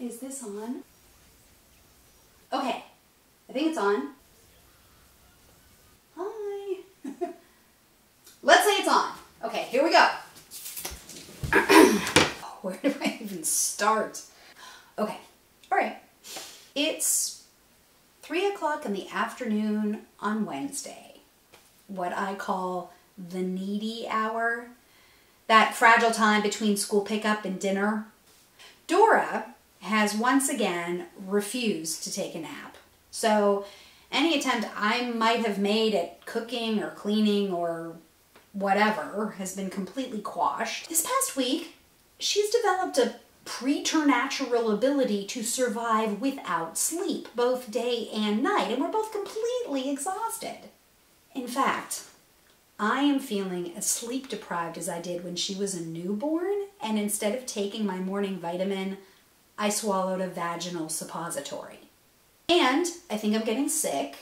Is this on? Okay, I think it's on. Hi. Let's say it's on. Okay, here we go. Where do I even start? Okay, all right. It's three o'clock in the afternoon on Wednesday. What I call the needy hour. That fragile time between school pickup and dinner. Dora has once again refused to take a nap. So any attempt I might have made at cooking or cleaning or whatever has been completely quashed. This past week, she's developed a preternatural ability to survive without sleep, both day and night, and we're both completely exhausted. In fact, I am feeling as sleep deprived as I did when she was a newborn, and instead of taking my morning vitamin, I swallowed a vaginal suppository. And I think I'm getting sick.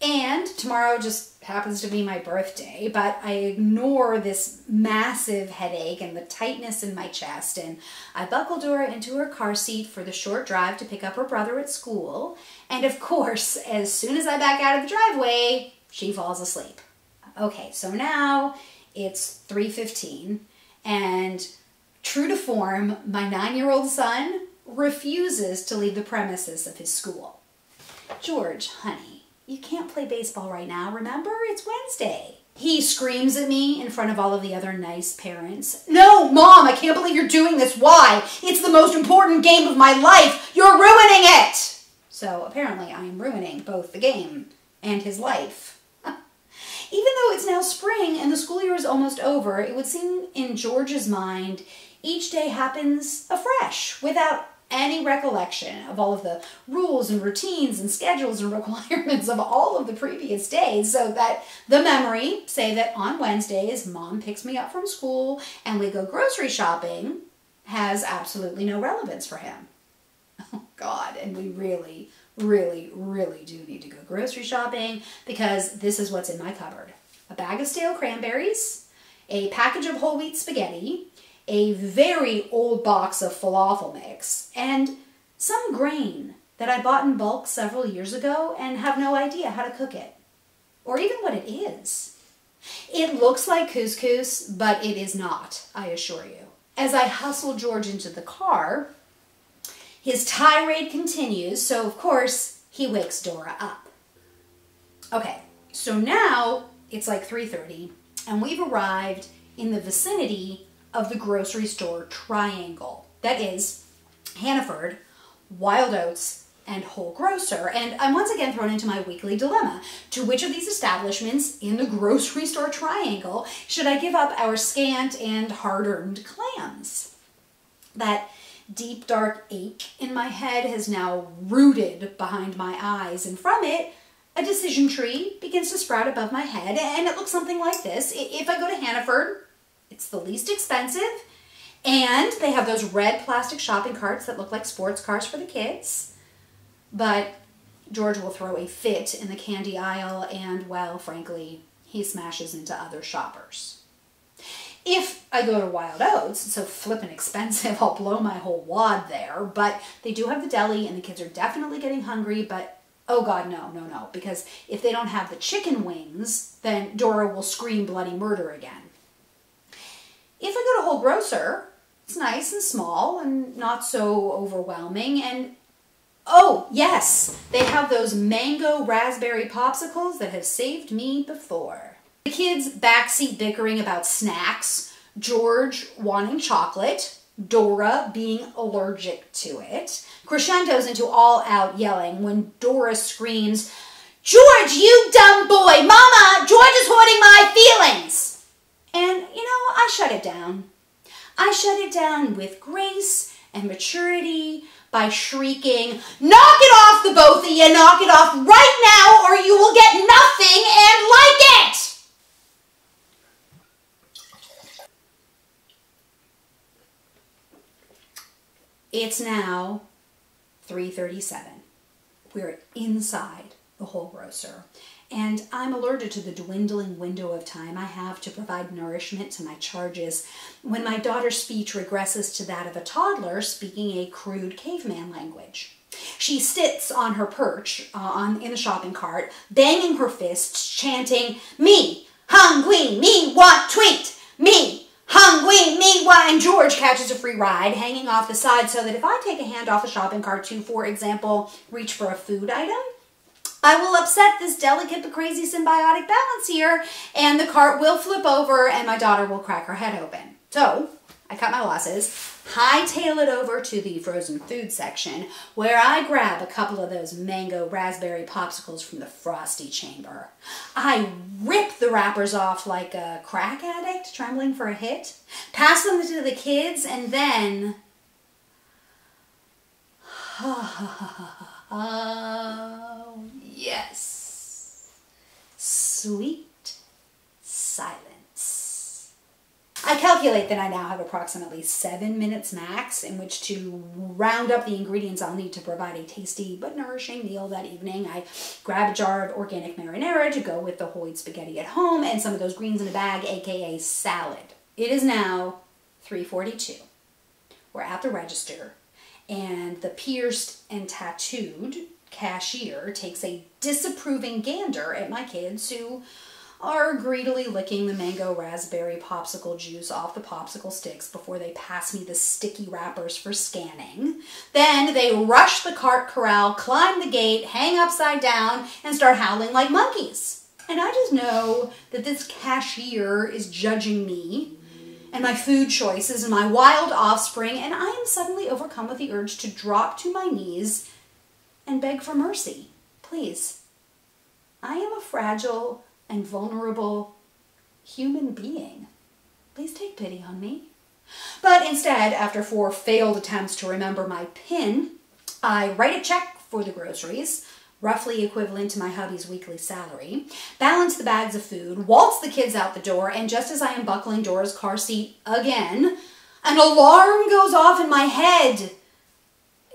And tomorrow just happens to be my birthday, but I ignore this massive headache and the tightness in my chest. And I buckle Dora into her car seat for the short drive to pick up her brother at school. And of course, as soon as I back out of the driveway, she falls asleep. Okay, so now it's 3.15 and true to form, my nine-year-old son refuses to leave the premises of his school. George, honey, you can't play baseball right now, remember? It's Wednesday. He screams at me in front of all of the other nice parents. No, Mom, I can't believe you're doing this. Why? It's the most important game of my life. You're ruining it. So apparently I am ruining both the game and his life. Even though it's now spring and the school year is almost over, it would seem in George's mind each day happens afresh without any recollection of all of the rules and routines and schedules and requirements of all of the previous days so that the memory, say that on Wednesdays, mom picks me up from school and we go grocery shopping, has absolutely no relevance for him. Oh God, and we really, really, really do need to go grocery shopping because this is what's in my cupboard. A bag of stale cranberries, a package of whole wheat spaghetti, a very old box of falafel mix, and some grain that I bought in bulk several years ago and have no idea how to cook it, or even what it is. It looks like couscous, but it is not, I assure you. As I hustle George into the car, his tirade continues, so of course he wakes Dora up. Okay, so now it's like 3.30 and we've arrived in the vicinity of the grocery store triangle. That is Hannaford, Wild Oats, and Whole Grocer. And I'm once again thrown into my weekly dilemma. To which of these establishments in the grocery store triangle should I give up our scant and hard-earned clams? That deep dark ache in my head has now rooted behind my eyes, and from it, a decision tree begins to sprout above my head, and it looks something like this. If I go to Hannaford, it's the least expensive. And they have those red plastic shopping carts that look like sports cars for the kids. But George will throw a fit in the candy aisle and, well, frankly, he smashes into other shoppers. If I go to Wild Oats, it's so flippin' expensive, I'll blow my whole wad there. But they do have the deli and the kids are definitely getting hungry, but oh God, no, no, no. Because if they don't have the chicken wings, then Dora will scream bloody murder again. If I go to Whole Grocer, it's nice and small and not so overwhelming. And oh, yes, they have those mango raspberry popsicles that have saved me before. The kids backseat bickering about snacks, George wanting chocolate, Dora being allergic to it, crescendos into all out yelling when Dora screams, George, you dumb boy! Mama, George is hurting my feelings! And, you know, I shut it down. I shut it down with grace and maturity by shrieking, knock it off the both of you, knock it off right now or you will get nothing and like it! It's now 3.37. We're inside the whole grocer. And I'm alerted to the dwindling window of time I have to provide nourishment to my charges when my daughter's speech regresses to that of a toddler speaking a crude caveman language. She sits on her perch uh, on, in the shopping cart, banging her fists, chanting, Me, hungry, me want tweet, me, hungry, me want, and George catches a free ride hanging off the side so that if I take a hand off the shopping cart to, for example, reach for a food item, I will upset this delicate but crazy symbiotic balance here, and the cart will flip over and my daughter will crack her head open. So, I cut my losses, hightail it over to the frozen food section, where I grab a couple of those mango raspberry popsicles from the frosty chamber. I rip the wrappers off like a crack addict trembling for a hit, pass them to the kids, and then... Oh, yes. Sweet silence. I calculate that I now have approximately seven minutes max in which to round up the ingredients I'll need to provide a tasty but nourishing meal that evening. I grab a jar of organic marinara to go with the Hoyt spaghetti at home and some of those greens in a bag, aka salad. It is now 342. We're at the register and the pierced and tattooed cashier takes a disapproving gander at my kids who are greedily licking the mango raspberry popsicle juice off the popsicle sticks before they pass me the sticky wrappers for scanning. Then they rush the cart corral, climb the gate, hang upside down, and start howling like monkeys. And I just know that this cashier is judging me and my food choices and my wild offspring, and I am suddenly overcome with the urge to drop to my knees and beg for mercy. Please. I am a fragile and vulnerable human being. Please take pity on me. But instead, after four failed attempts to remember my PIN, I write a check for the groceries, roughly equivalent to my hubby's weekly salary, balance the bags of food, waltz the kids out the door, and just as I am buckling Dora's car seat again, an alarm goes off in my head.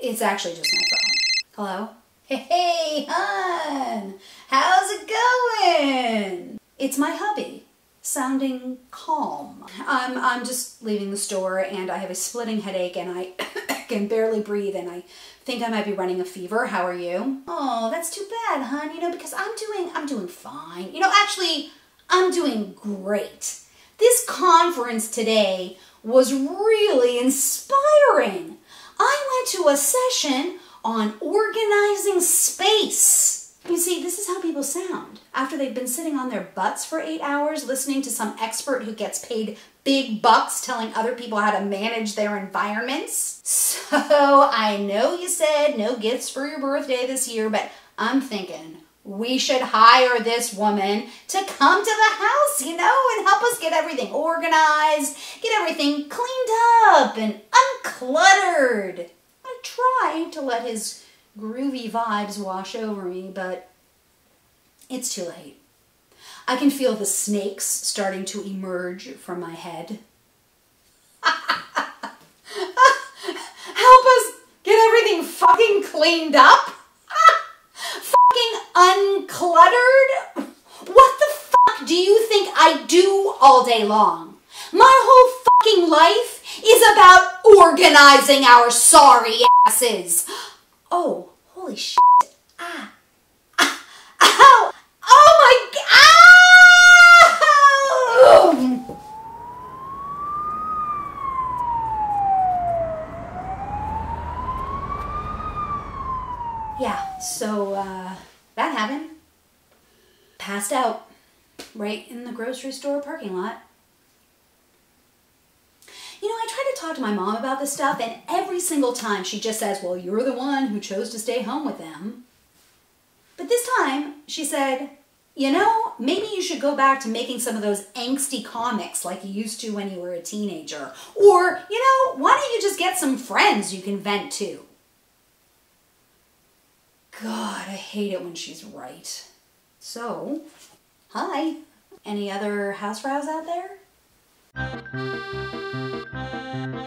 It's actually just my phone. Hello? Hey, hon! How's it going? It's my hubby sounding calm. I'm, I'm just leaving the store and I have a splitting headache and I can barely breathe and I think I might be running a fever. How are you? Oh, that's too bad, hon. You know, because I'm doing, I'm doing fine. You know, actually, I'm doing great. This conference today was really inspiring. I went to a session on organizing space. You see, this is how people sound after they've been sitting on their butts for eight hours listening to some expert who gets paid big bucks telling other people how to manage their environments. So I know you said no gifts for your birthday this year, but I'm thinking we should hire this woman to come to the house, you know, and help us get everything organized, get everything cleaned up and uncluttered. I tried to let his groovy vibes wash over me, but it's too late. I can feel the snakes starting to emerge from my head. Help us get everything fucking cleaned up? fucking uncluttered? What the fuck do you think I do all day long? My whole fucking life is about organizing our sorry asses. Oh, holy shit. Ah. ah. Ow. Oh my god. Yeah, so uh, that happened. Passed out right in the grocery store parking lot. You know, I try to talk to my mom about this stuff, and every single time she just says, Well, you're the one who chose to stay home with them. But this time, she said, You know, maybe you should go back to making some of those angsty comics like you used to when you were a teenager. Or, you know, why don't you just get some friends you can vent to? God, I hate it when she's right. So, hi. Any other Hausfraus out there? Thank you.